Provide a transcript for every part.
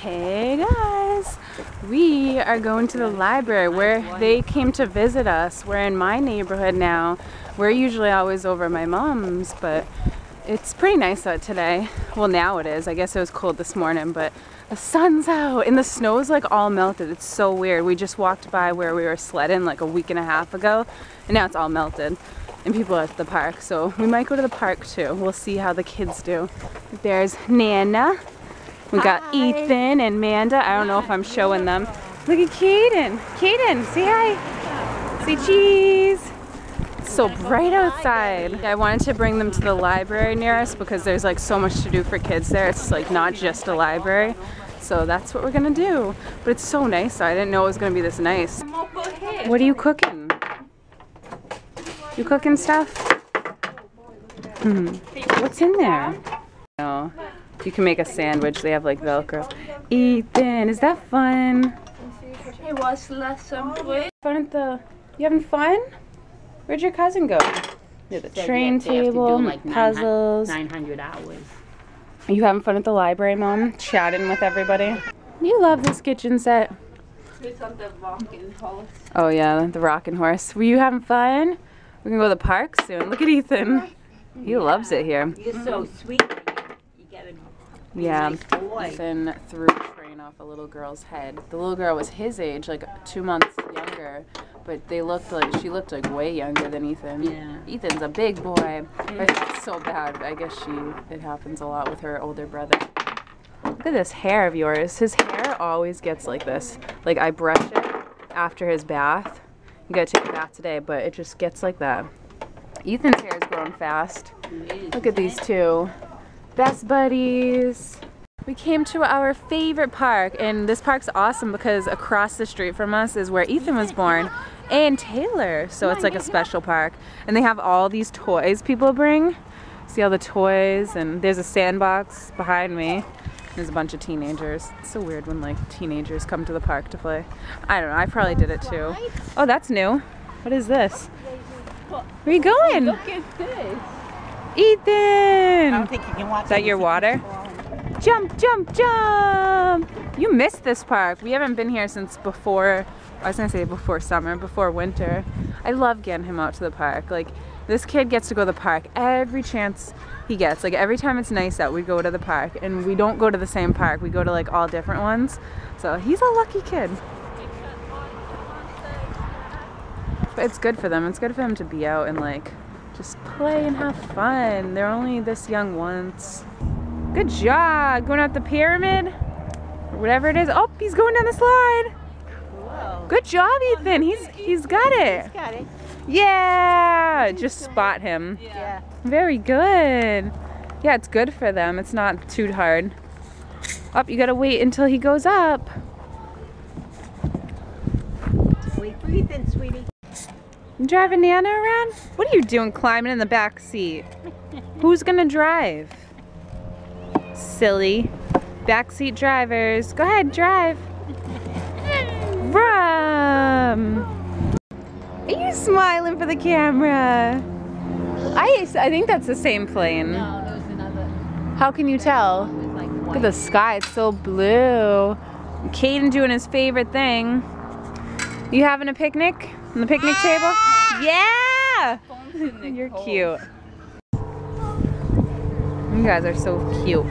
Hey guys, we are going to the library where they came to visit us. We're in my neighborhood now. We're usually always over my mom's, but it's pretty nice out today. Well, now it is. I guess it was cold this morning, but the sun's out and the snow's like all melted. It's so weird. We just walked by where we were sledding like a week and a half ago, and now it's all melted. And people are at the park, so we might go to the park too. We'll see how the kids do. There's Nana. We got hi. Ethan and Manda. I don't know if I'm showing them. Look at Caden. Caden, say hi. Say cheese. It's so bright outside. I wanted to bring them to the library near us because there's like so much to do for kids there. It's like not just a library. So that's what we're gonna do. But it's so nice. I didn't know it was gonna be this nice. What are you cooking? You cooking stuff? Hmm. What's in there? No. You can make a sandwich. They have like Velcro. Ethan, is that fun? It was lesson three. Fun at the. You having fun? Where'd your cousin go? Yeah, the train table, like puzzles. 900 hours. Are you having fun at the library, Mom? Chatting with everybody? You love this kitchen set. It's on the rocking horse. Oh yeah, the rocking horse. Were you having fun? We're gonna go to the park soon. Look at Ethan. He yeah. loves it here. You're so sweet. Yeah, Ethan threw a train off a little girl's head. The little girl was his age, like two months younger, but they looked like she looked like way younger than Ethan. Yeah. Ethan's a big boy. But it's so bad. I guess she it happens a lot with her older brother. Look at this hair of yours. His hair always gets like this. Like I brush it after his bath. You gotta take a bath today, but it just gets like that. Ethan's hair is growing fast. Look at these two best buddies. We came to our favorite park and this park's awesome because across the street from us is where Ethan was born and Taylor. So it's like a special park. And they have all these toys people bring. See all the toys and there's a sandbox behind me. There's a bunch of teenagers. It's so weird when like teenagers come to the park to play. I don't know, I probably did it too. Oh, that's new. What is this? Where are you going? Look at this. Ethan! I don't think you can watch Is that your water? Jump, jump, jump! You missed this park. We haven't been here since before, I was gonna say before summer, before winter. I love getting him out to the park. Like, this kid gets to go to the park every chance he gets. Like, every time it's nice out, we go to the park. And we don't go to the same park. We go to, like, all different ones. So, he's a lucky kid. But it's good for them. It's good for them to be out and, like, just play and have fun. They're only this young once. Good job. Going out the pyramid or whatever it is. Oh, he's going down the slide. Whoa. Good job, Ethan. He's he's got it. He's got it. Yeah. Just spot him. Yeah. Very good. Yeah, it's good for them. It's not too hard. Up, oh, you gotta wait until he goes up. Wait for Ethan, sweetie. You driving Nana around? What are you doing climbing in the back seat? Who's gonna drive? Silly. Backseat drivers. Go ahead, drive. Vroom! Are you smiling for the camera? I, I think that's the same plane. No. How can you tell? Like Look at the sky, it's so blue. Caden doing his favorite thing. You having a picnic on the picnic table? Yeah! You're cute. You guys are so cute.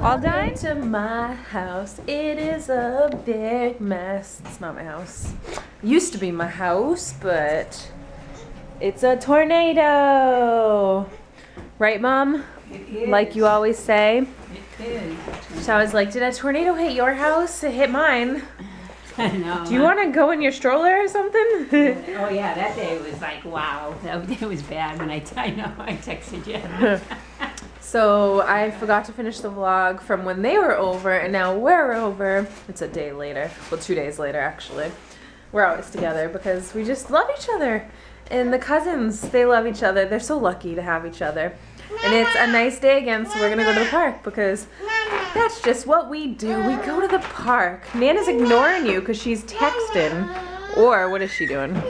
All done? To my house. It is a big mess. It's not my house. Used to be my house, but it's a tornado. Right, Mom? Like you always say. It is. So I was like, did a tornado hit your house? It hit mine. know. Do you want to go in your stroller or something? oh yeah, that day was like wow. That day was bad when I I know I texted you. so I forgot to finish the vlog from when they were over, and now we're over. It's a day later. Well, two days later actually. We're always together because we just love each other. And the cousins, they love each other. They're so lucky to have each other. And it's a nice day again, so we're gonna go to the park because that's just what we do. We go to the park. Nana's ignoring you because she's texting. Or what is she doing?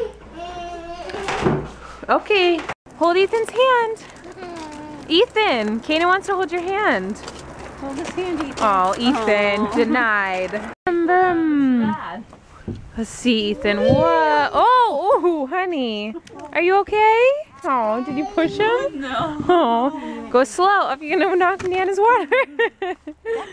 Okay. Hold Ethan's hand. Ethan, Kana wants to hold your hand. Hold his hand, Ethan. Oh, Ethan, Aw. denied. Bad. Let's see, Ethan. What? Oh, ooh, honey. Are you okay? Oh, did you push him? No. Oh, go slow. If you're gonna knock Nana's water. That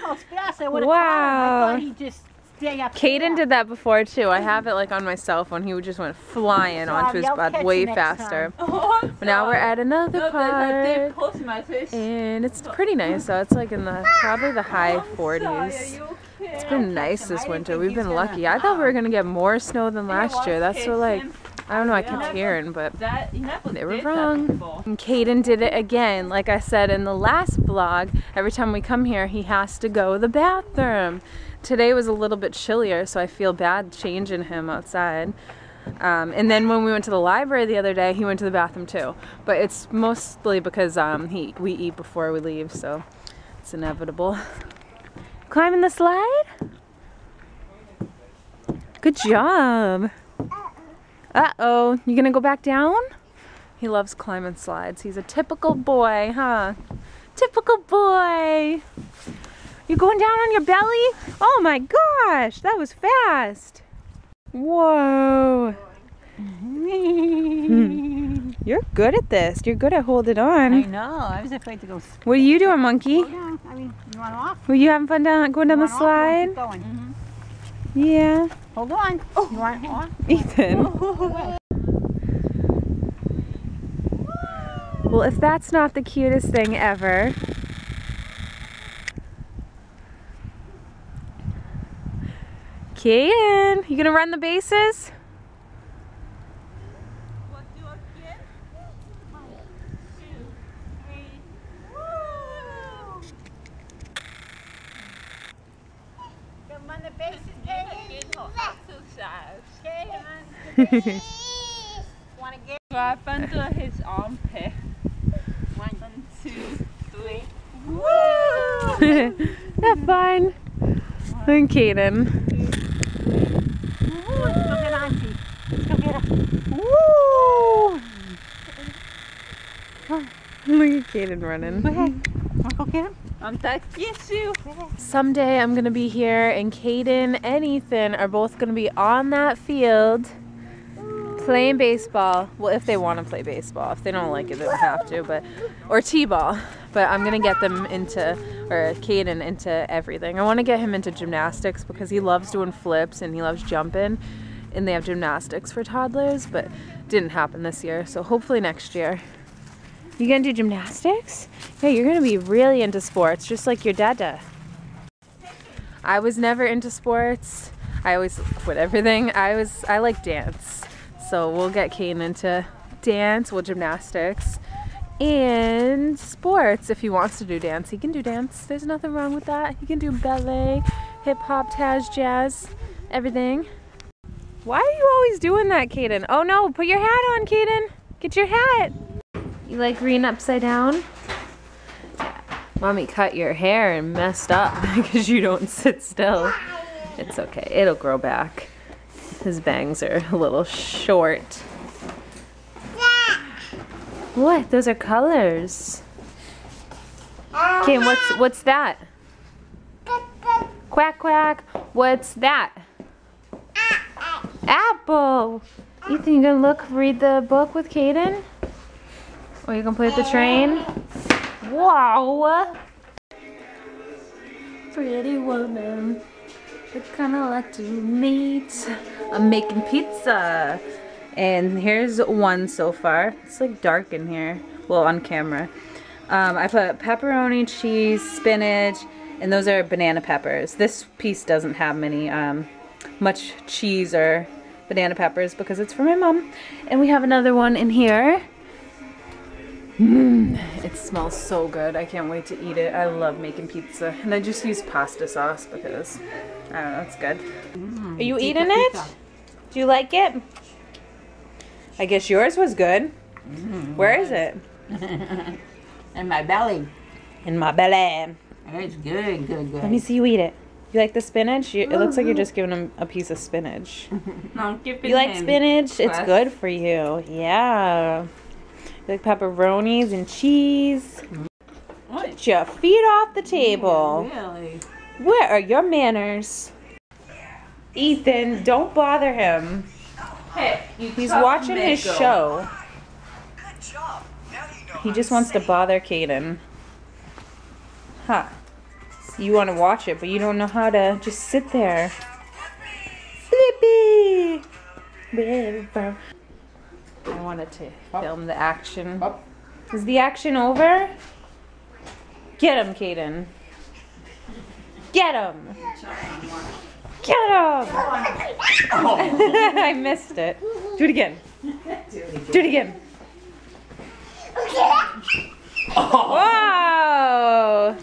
goes fast. I would have Wow. I thought he'd just stay up Caden did that before too. I have it like on my cell phone. He just went flying onto his butt way faster. Oh, But now we're at another No, but I did part. post my face. And it's pretty nice. So it's like in the probably the high I'm 40s. Are okay? It's been nice this winter. We've he's been gonna- lucky. I thought we were gonna get more snow than last year. That's what like I don't know. I kept Yeah. hearing, but That, They were wrong. And Caden did it again. Like I said in the last vlog, every time we come here, he has to go to the bathroom. Today was a little bit chillier, so I feel bad changing him outside. Um, and then when we went to the library the other day, he went to the bathroom too. But it's mostly because um, he we eat before we leave, so it's inevitable. Climbing the slide? Good job. Uh-oh, you gonna go back down? He loves climbing slides. He's a typical boy, huh? Typical boy. You going down on your belly? Oh my gosh, that was fast. Whoa. Hmm. You're good at this. You're good at holding on. I know. I was afraid to go. What are you doing, monkey? Down. I mean, you want off? Were you having fun down going down the want off? You slide? Mm-hmm. Wanna keep going? Yeah. Hold on. Oh. You want off? Ethan. Well, if that's not the cutest thing ever. Kaden, you gonna run the bases? Come on the bases, Exercise. Want to get Grab under his armpit. One, two, three. Have fun. Go get her. Woo! Look at Kaden running. Go ahead. Want to go get him? I'm. Someday I'm gonna be here, and Caden and Ethan are both gonna be on that field playing baseball. Well, if they want to play baseball, if they don't like it, they don't have to. But or t-ball. But I'm gonna get them into, or Caden into everything. I want to get him into gymnastics because he loves doing flips and he loves jumping. And they have gymnastics for toddlers, but didn't happen this year. So hopefully next year. You gonna do gymnastics? Yeah, you're gonna be really into sports, just like your dada. I was never into sports. I always quit everything. I was I like dance. So we'll get Kane into dance, well gymnastics, and sports. If he wants to do dance, he can do dance. There's nothing wrong with that. He can do ballet, hip hop, taz, jazz, everything. Why are you always doing that, Kaden? Oh no, put your hat on, Kaden. Get your hat. You like green upside down? Yeah. Mommy cut your hair and messed up because you don't sit still. It's okay, it'll grow back. His bangs are a little short. What? Those are colors. Okay, what's what's that? Quack quack. What's that? Apple. Ethan, you gonna look read the book with Kaden? Or you gonna play with the train? Wow. Pretty woman. I kinda like to meet. I'm making pizza. And here's one so far. It's like dark in here. Well, on camera. Um, I put pepperoni, cheese, spinach, and those are banana peppers. This piece doesn't have many, um, much cheese or banana peppers because it's for my mom. And we have another one in here. Mmm, it smells so good. I can't wait to eat it. I love making pizza. And I just use pasta sauce because, I don't know, it's good. Are you mm, eating it? Do you like it? I guess yours was good. Mm. Where is it? In my belly. In my belly. It's good, good, good. Let me see you eat it. You like the spinach? You, it looks like you're just giving him a piece of spinach. No, I'm giving You like him spinach? It's good for you. Yeah. You like pepperonis and cheese? What? Get your feet off the table. Really? Where are your manners? Ethan, don't bother him. Hey, you He's tough watching his show. Good job. Now you know He just wants to bother Kaden. Huh. You want to watch it, but you don't know how to just sit there. Flippy! River. I wanted to film the action. Up. Is the action over? Get him, Kaden. Get him! Get him! I missed it. Do it again. Do it again. Whoa!